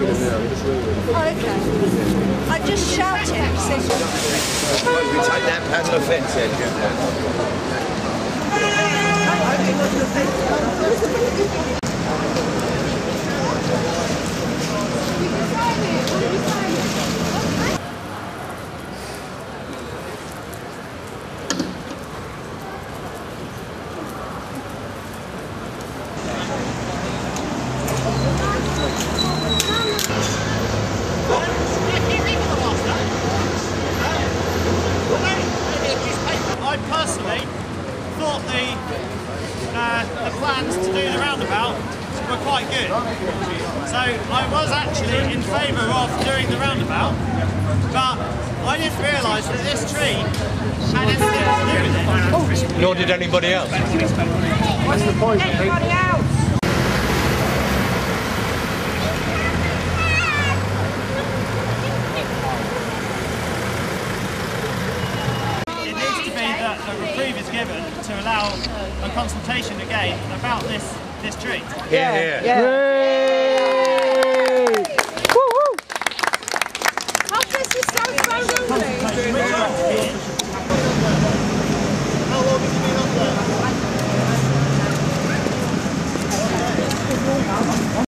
Oh, okay. I just shouted. Suppose we thought the uh, the plans to do the roundabout were quite good. So I was actually in favour of doing the roundabout, but I didn't realise that this tree had anything to do with it. Nor did anybody else. What's the point? Everybody else. It needs to be that is given to allow a consultation again about this this tree. Yeah, yeah. Oh,